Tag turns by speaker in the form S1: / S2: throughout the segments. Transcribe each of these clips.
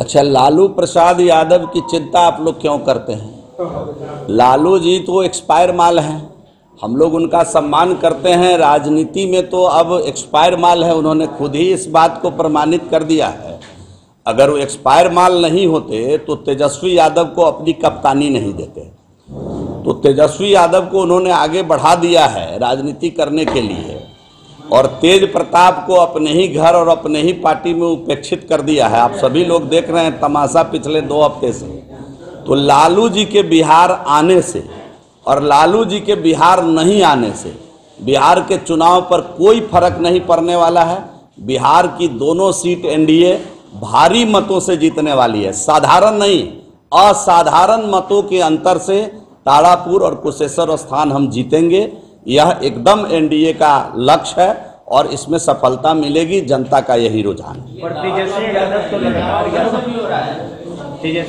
S1: अच्छा लालू प्रसाद यादव की चिंता आप लोग क्यों करते हैं? लालू जी तो एक्सपायर माल हैं। हम लोग उनका सम्मान करते हैं। राजनीति में तो अब एक्सपायर माल है। उन्होंने खुद ही इस बात को प्रमाणित कर दिया है। अगर वो एक्सपायर माल नहीं होते तो तेजस्वी यादव को अपनी कप्तानी नहीं देते। तो तेजस्वी यादव को उन्होंने आगे बढ़ा दिया है राजनीति करने के लिए। और तेज प्रताप को अपने ही घर और अपने ही पार्टी में उपेक्षित कर दिया है। आप सभी लोग देख रहे हैं तमाशा पिछले दो हफ़्ते से। तो लालू जी के बिहार आने से और लालू जी के बिहार नहीं आने से बिहार के चुनाव पर कोई फ़र्क नहीं पड़ने वाला है। बिहार की दोनों सीट एनडीए भारी मतों से जीतने वाली है। साधारण नहीं, असाधारण मतों के अंतर से तारापुर और कुशेश्वर स्थान हम जीतेंगे। यह एकदम एनडीए का लक्ष्य है और इसमें सफलता मिलेगी जनता का यही रुझान है।
S2: तेजस्वी यादव तो लगातार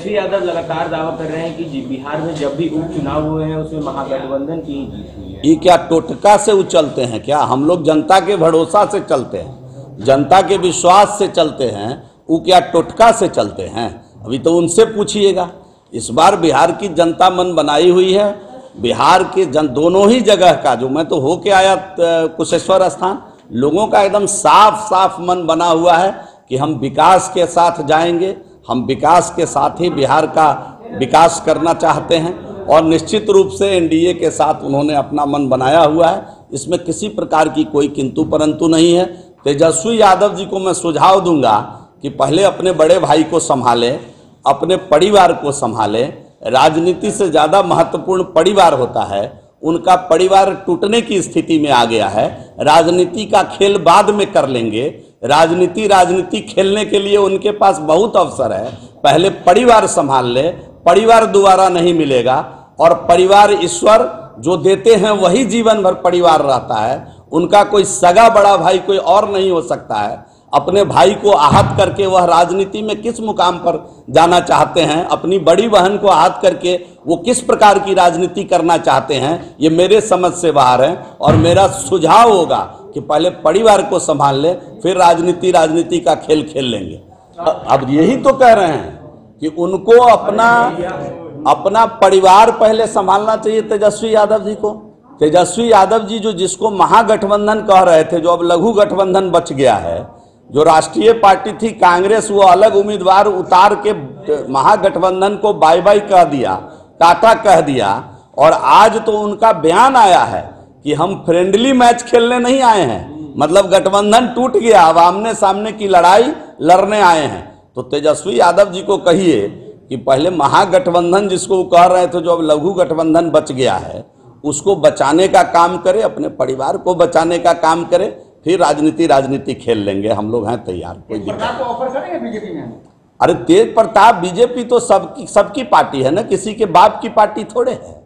S2: यादव लगातार दावा कर रहे हैं कि बिहार में जब भी उपचुनाव हुए हैं उसमें महागठबंधन की जीत हुई
S1: ये क्या टोटका से उचलते हैं क्या? हम लोग जनता के भरोसा से चलते हैं जनता के विश्वास से चलते हैं वो क्या टोटका से चलते हैं? अभी तो उनसे पूछिएगा। इस बार बिहार की जनता मन बनाई हुई है बिहार के जन दोनों ही जगह का, जो मैं तो होके आया कुशेश्वर स्थान, लोगों का एकदम साफ़ साफ़ मन बना हुआ है कि हम विकास के साथ जाएँगे, हम विकास के साथ ही बिहार का विकास करना चाहते हैं और निश्चित रूप से एनडीए के साथ उन्होंने अपना मन बनाया हुआ है। इसमें किसी प्रकार की कोई किंतु परंतु नहीं है। तेजस्वी यादव जी को मैं सुझाव दूँगा कि पहले अपने बड़े भाई को संभालें, अपने परिवार को संभालें राजनीति से ज़्यादा महत्वपूर्ण परिवार होता है, उनका परिवार टूटने की स्थिति में आ गया है। राजनीति का खेल बाद में कर लेंगे। राजनीति राजनीति खेलने के लिए उनके पास बहुत अवसर है। पहले परिवार संभाल ले, परिवार दोबारा नहीं मिलेगा और परिवार ईश्वर जो देते हैं वही जीवन भर परिवार रहता है। उनका कोई सगा बड़ा भाई कोई और नहीं हो सकता है। अपने भाई को आहत करके वह राजनीति में किस मुकाम पर जाना चाहते हैं, अपनी बड़ी बहन को आहत करके वो किस प्रकार की राजनीति करना चाहते हैं, ये मेरे समझ से बाहर है और मेरा सुझाव होगा कि पहले परिवार को संभाल ले, फिर राजनीति राजनीति का खेल खेल लेंगे। अब यही तो कह रहे हैं कि उनको अपना अपना परिवार पहले संभालना चाहिए तेजस्वी यादव जी को। तेजस्वी यादव जी जो जिसको महागठबंधन कह रहे थे, जो अब लघु गठबंधन बच गया है जो राष्ट्रीय पार्टी थी, कांग्रेस, वो अलग उम्मीदवार उतार के महागठबंधन को बाय बाय कह दिया, टाटा कह दिया, और आज तो उनका बयान आया है कि हम फ्रेंडली मैच खेलने नहीं आए हैं। मतलब गठबंधन टूट गया, अब आमने सामने की लड़ाई लड़ने आए हैं। तो तेजस्वी यादव जी को कहिए कि पहले महागठबंधन जिसको कह रहे थे, जो अब लघु गठबंधन बच गया है, उसको बचाने का काम करे, अपने परिवार को बचाने का काम करे फिर राजनीति राजनीति खेल लेंगे। हम लोग हैं तैयार। कोई
S3: प्रताप को ऑफ़र करेंगे बीजेपी में?
S1: अरे तेज प्रताप बीजेपी तो सबकी सबकी पार्टी है ना? किसी के बाप की पार्टी थोड़े है।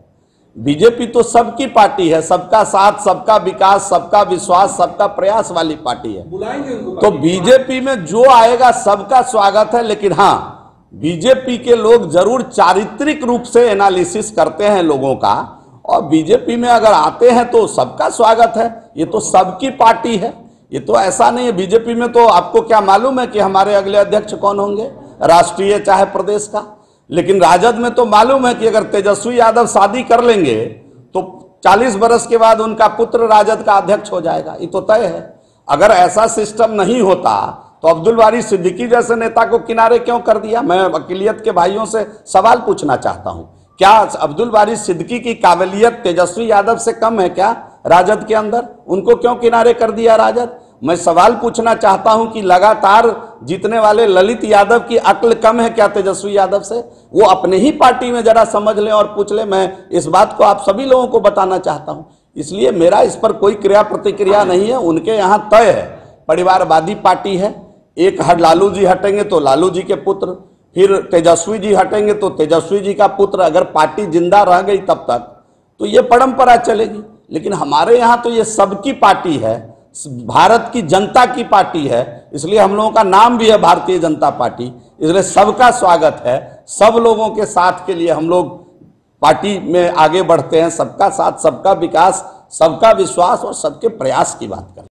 S1: बीजेपी तो सबकी पार्टी है। सबका साथ सबका विकास सबका विश्वास सबका प्रयास वाली पार्टी है।
S3: बुलाएँगे
S1: तो बीजेपी में जो आएगा सबका स्वागत है। लेकिन हाँ बीजेपी के लोग ज़रूर चारित्रिक रूप से एनालिसिस करते हैं लोगों का। और बीजेपी में अगर आते हैं तो सबका स्वागत है। ये तो सबकी पार्टी है। ये तो ऐसा नहीं है, बीजेपी में तो आपको क्या मालूम है कि हमारे अगले अध्यक्ष कौन होंगे? राष्ट्रीय चाहे प्रदेश का। लेकिन राजद में तो मालूम है कि अगर तेजस्वी यादव शादी कर लेंगे तो 40 बरस के बाद उनका पुत्र राजद का अध्यक्ष हो जाएगा। ये तो तय है। अगर ऐसा सिस्टम नहीं होता तो अब्दुल बारी सिद्दीकी जैसे नेता को किनारे क्यों कर दिया? मैं वकीलियत के भाइयों से सवाल पूछना चाहता हूँ। क्या अब्दुल बारी सिद्दीकी की काबिलियत तेजस्वी यादव से कम है क्या? राजद के अंदर, उनको क्यों किनारे कर दिया राजद? मैं सवाल पूछना चाहता हूँ कि लगातार जीतने वाले ललित यादव की अक्ल कम है क्या तेजस्वी यादव से? वो अपने ही पार्टी में जरा समझ लें और पूछ लें। मैं इस बात को आप सभी लोगों को बताना चाहता हूँ। इसलिए मेरा इस पर कोई क्रिया प्रतिक्रिया नहीं है, उनके यहाँ तय है। परिवारवादी पार्टी है। एक हट लालू जी हटेंगे तो लालू जी के पुत्र, फिर तेजस्वी जी हटेंगे तो तेजस्वी जी का पुत्र। अगर पार्टी ज़िंदा रह गई तब तक तो ये परंपरा चलेगी। लेकिन हमारे यहाँ तो ये सबकी पार्टी है, भारत की जनता की पार्टी है, इसलिए हम लोगों का नाम भी है भारतीय जनता पार्टी। इसलिए सबका स्वागत है, सब लोगों के साथ के लिए हम लोग पार्टी में आगे बढ़ते हैं। सबका साथ, सबका विकास, सबका विश्वास और सबके प्रयास की बात करें